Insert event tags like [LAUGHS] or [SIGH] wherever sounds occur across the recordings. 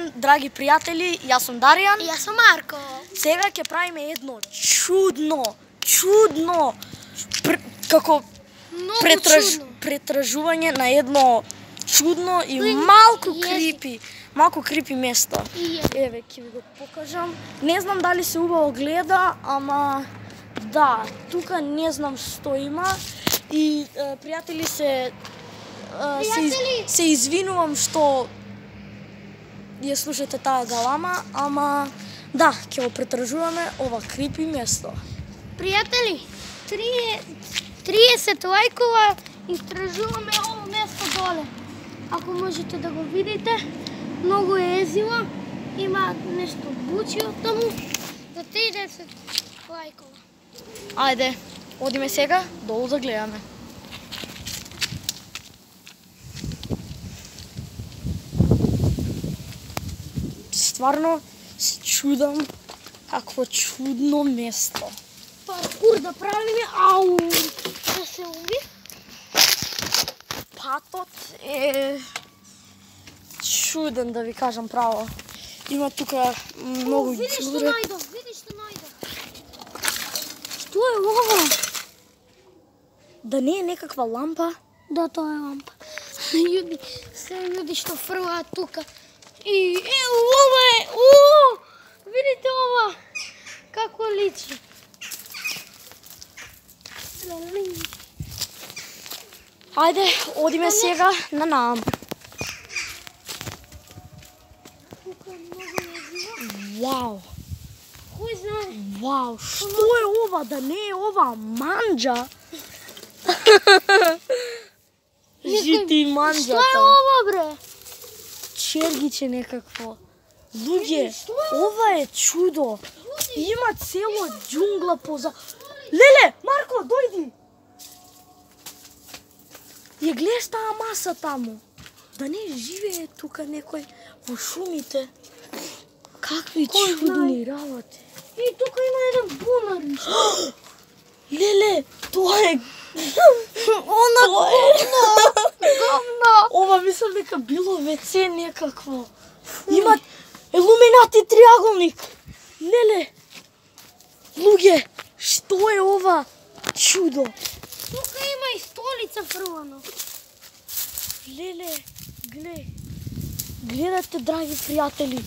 ден, драги пријатели, јас сум Даријан. И јас сум Марко. Сега ќе правиме едно чудно, чудно, пр, како претраж, чудно. претражување на едно чудно и малку језик. крипи, малку крипи место. И. Еве, ќе ви го покажам. Не знам дали се убаво гледа, ама да, тука не знам што има. И е, пријатели се е, се, се извинувам што ја слушате таа галама, ама да, ќе го претражуваме ова крипи место. Пријатели, 30 30 лајкова истражуваме ово место доле. Ако можете да го видите, многу е езиво, има нешто бучи од таму. За 30 лајкова. Ајде, одиме сега долу да гледаме. Стварно се чудам какво чудно место. Паркур да правиме, ау, да се уби. Патот е чуден да ви кажам право. Има тука многу Види што најдов, види што најдов. Што е ова? Да не е некаква лампа? Да, тоа е лампа. [LAUGHS] Јуди, се луѓе што фрлаат тука. И е, ова е, о! Видите ова? Како личи. Ајде, одиме сега на нам. Вау, Кој знае? вау, што е ова? Да не е ова манџа? [LAUGHS] Жити Што е ова, бре? Чергиче некакво. Луѓе, ова е чудо. Има цело џунгла поза... Леле, Марко, дојди! Ја гледаш таа маса таму? Да не живее тука некој во шумите? Какви Кој чудни работи. И тука има еден бунар. [GASPS] Леле, тоа е... Она е... говно. Ова мислам дека било ВЦ некакво. Има илуминати триаголник. Леле, луѓе, што е ова чудо? Тука има и столица фрлано. Леле, гле. Гледате, драги пријатели,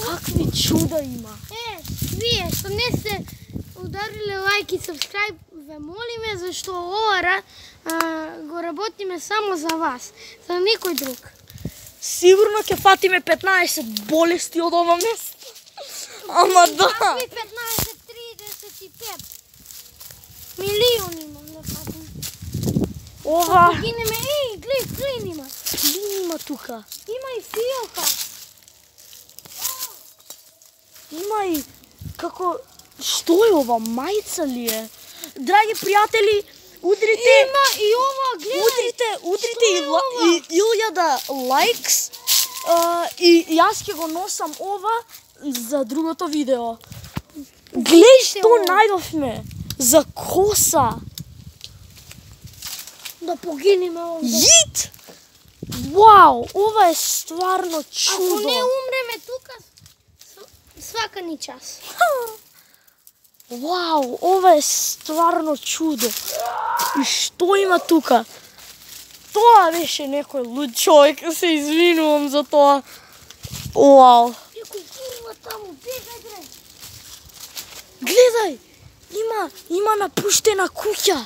какви чуда има. Е, вие што не се удариле лайк и subscribe, ве молиме, зашто ова а, го работиме само за вас, за никој друг. Сигурно ќе фатиме 15 болести од ова место. Ама да. Какви 15, 35. Милиони имам да фатим. Ова Погинеме, еј, глед, клин има. клин има тука. Има и фиока. Има и како што е ова мајца ли е? Драги пријатели, удрите Има и ова, гледај. удрите, удрите и, ла- ова? и илјада лайкс а, и јас ќе го носам ова за другото видео. Глеј што најдовме за коса. Да погинеме овде. Јит! Вау, ова е стварно Ако чудо. не умреме тука, свака ни час. [LAUGHS] Вау, ова е стварно чудо. И што има тука? Тоа беше некој луд човек, се извинувам за тоа. Вау. Некој таму, бегај бре. Гледај, има има напуштена куќа.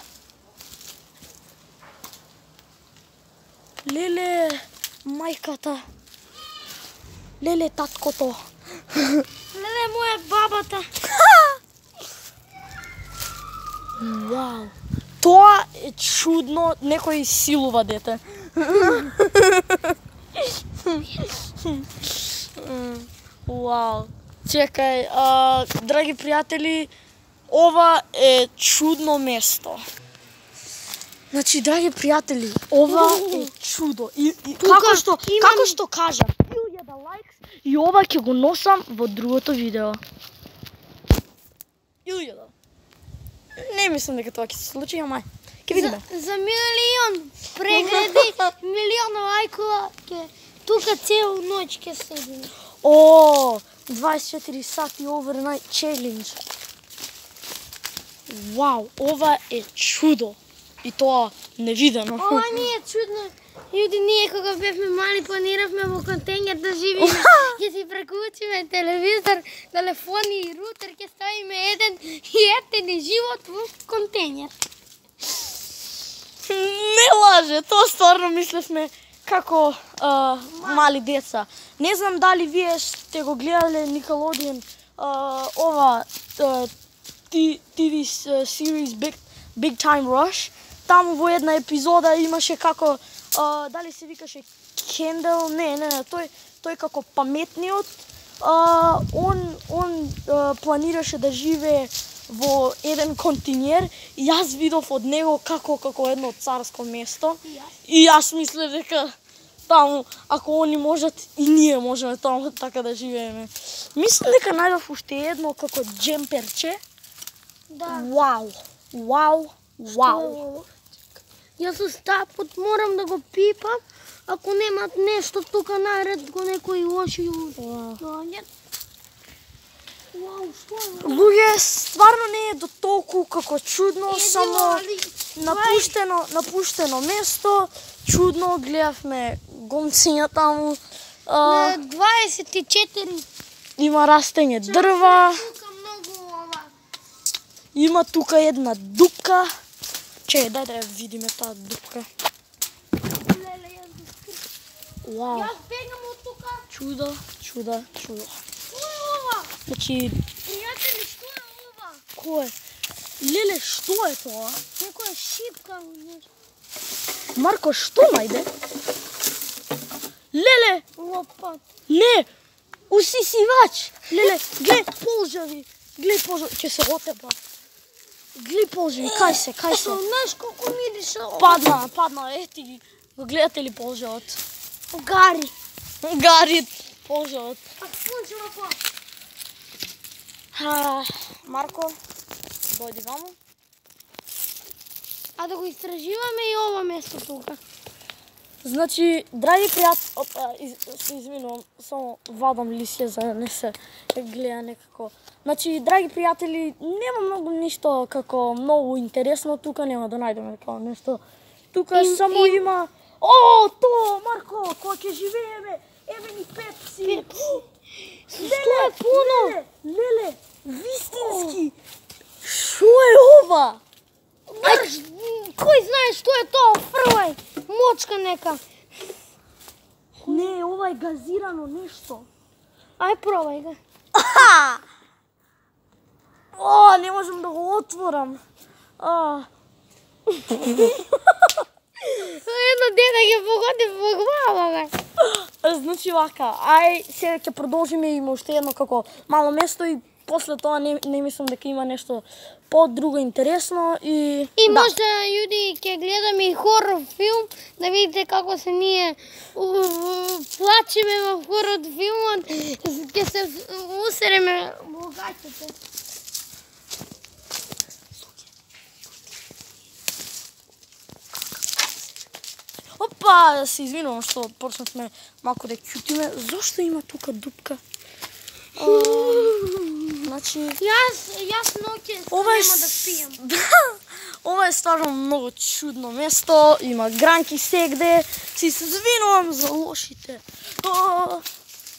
Леле, мајката. Леле, таткото. [LAUGHS] Леле, моја бабата. Вау. Тоа е чудно, некој силува дете. Вау. Чекај, а, драги пријатели, ова е чудно место. Значи, драги пријатели, ова е чудо. И, и Тука како што имам- како што кажам, 1000 лайкс и ова ќе го носам во другото видео. 1000. Не мислам дека тоа ќе се случи, ама ќе За, видиме. за милион прегледи, [LAUGHS] милион лајкова ќе тука цел ноќ ќе седиме. О, 24 сати overnight challenge. Вау, ова е чудо. И тоа невидено. Ова не е чудно. Јуди, ние кога бевме мали планиравме во контењер да живееме. Ќе си прекучиме телевизор, телефони и рутер, ќе ставиме еден и етен живот во контењер. Не лаже, тоа стварно мислевме како а, мали деца. Не знам дали вие сте го гледале Никелодиен ова а, TV series Big, Big Time Rush. Таму во една епизода имаше како а, дали се викаше Кендел, не, не, не, тој тој како паметниот а, он он а, планираше да живее во еден континер и јас видов од него како како едно царско место. И јас. Мислев дека таму, ако они можат, и ние можеме таму [LAUGHS] така да живееме. Мислам дека најдов уште едно како джемперче. Да. Вау, вау, вау. Јас стапот морам да го пипам, ако немат нешто тука наред го некои лоши доаѓат. Е? Луѓе, стварно не е до толку како чудно, Еди, само напуштено, напуштено место, чудно, гледавме гомциња таму. А, На 24 има растење дрва, Тука многу ова. има тука една дупка. Че, дај да ја видиме таа дупка. Леле, јас го скрив. Вау, Јас бегам од тука. чудо, чудо, чудо. Што е ова? Значи, Пријатели, што е ова? кој? Леле, што е тоа? Некоја шипка. нешто. Марко, што најде? Леле, Лопат. не, усисивач. Леле, глед полжави. Глед полжави, ќе се отепа. Полжави, кај се, кај се. Знаеш колку мирише ова? Падна, падна, ети ги. Го гледате ли полжавот? Гари. Гарит полжавот. А спонжава па. Марко, дојди ваму. А да го истраживаме и ова место тука. Значи, драги пријатели, се извинувам, само вадам лисија за да не се гледа некако. Значи, драги пријатели, нема многу ништо како многу интересно тука, нема да најдеме како нешто. Тука Им- само им- има О, то, Марко, кога ќе живееме, еве ни пепси. Што е пуно? Леле, леле, вистински. Шо е ова? Марш, кој знае што е тоа? Фрлај. Мочка нека. Не, ова е газирано нешто. Ај пробај го. О, не можам да го отворам. А, [LAUGHS] Едно дете ќе погоди во глава, бе. значи вака, ај сега ќе продолжиме има уште едно како мало место и после тоа не, не мислам дека има нешто по-друго интересно и И да. можда јуди ќе гледаме и хорор филм, да видите како се ние плачеме во хорор филмот, ќе се усереме во гаќите. Опа, се извинувам што почнавме малку да ќутиме. Зошто има тука дупка? [LAUGHS] Значи, Јас, јас ноќе Ова е нема да спијам. [LAUGHS] Да. Ова е стварно многу чудно место, има гранки сегде. Си се извинувам за лошите. О,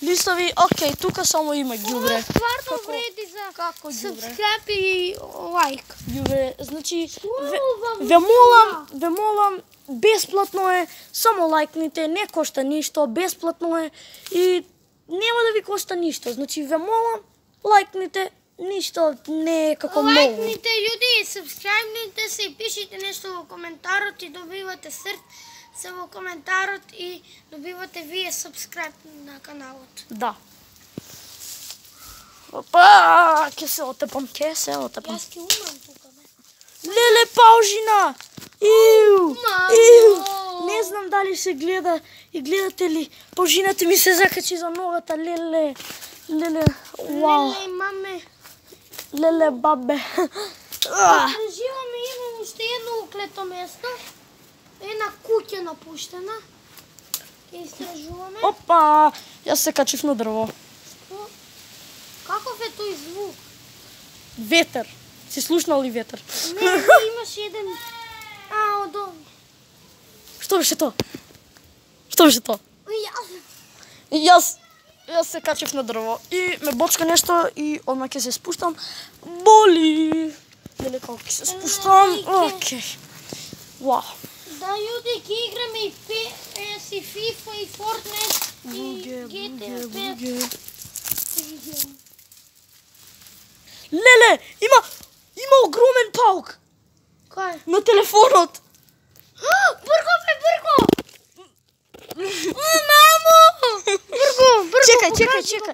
листови, окей, тука само има Ова ѓубре. стварно Како- вреди за како subscribe и лайк. Ѓубре, значи ве, ова ве молам, ве молам, бесплатно е, само лајкните, не кошта ништо, бесплатно е и нема да ви кошта ништо. Значи ве молам, лајкните, ништо не е како многу. Лайкните јуди, сабскрајбните се и пишите нешто во коментарот и добивате срце во коментарот и добивате вие сабскрајб на каналот. Да. Опа, ќе се отепам, ќе се отепам. Јас ќе умрам тука, бе. Леле, паужина! Иу! Иу! Не знам дали се гледа и гледате ли. Паужината ми се закачи за ногата, леле. Леле, вау. Леле, маме. Леле, бабе. А, Преживаме имам уште едно уклето место. Една куќа напуштена. Ке истражуваме. Опа, јас се качив на дрво. О, Каков е тој звук? Ветер. Си слушнал ли ветер? Не, имаш еден... А, од овој. Што беше тоа? Што беше тоа? Јас. Јас јас се качив на дрво и ме бочка нешто и одма ќе се спуштам. Боли. Дели како ќе се спуштам? Океј. Вау. Да, јуди, ке играме и PS и FIFA и Fortnite и GTA буге, 5. буге. Ќе ги играме. Леле, има има огромен паук Кој? на телефонот. [GASPS] Брго, бе, брго! О, [LAUGHS] брго, Чекај, чекај, чекај.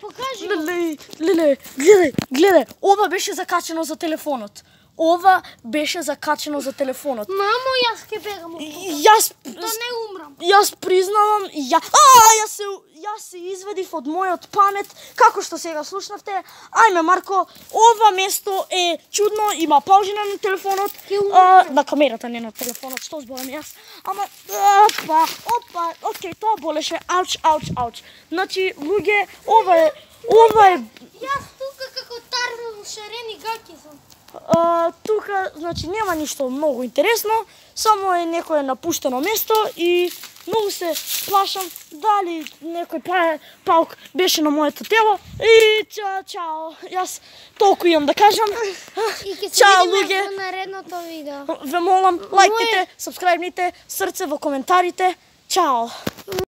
Леле, леле, гледај, гледај. Ова беше закачено за телефонот. Ова беше закачено за телефонот. Мамо, јас ке бегам. Јас Да не умрам. Јас признавам, ја, а, јас се јас се извадив од мојот памет, како што сега слушнавте. Ајме Марко, ова место е чудно, има паужина на телефонот, Ќе а, на камерата, не на телефонот, што зборам јас. Ама опа, опа, окей, тоа болеше, ауч, ауч, ауч. Значи, луѓе, ова е ова е Јас тука како тарзан во шарени гаки сум. А, тука, значи, нема ништо многу интересно, само е некое напуштено место и многу се плашам дали некој па, паук беше на моето тело и чао, чао. Јас толку имам да кажам. И ќе се Чао, луѓе. во наредното видео. Ве молам, лајкнете, сабскрајбните, срце во коментарите. Чао.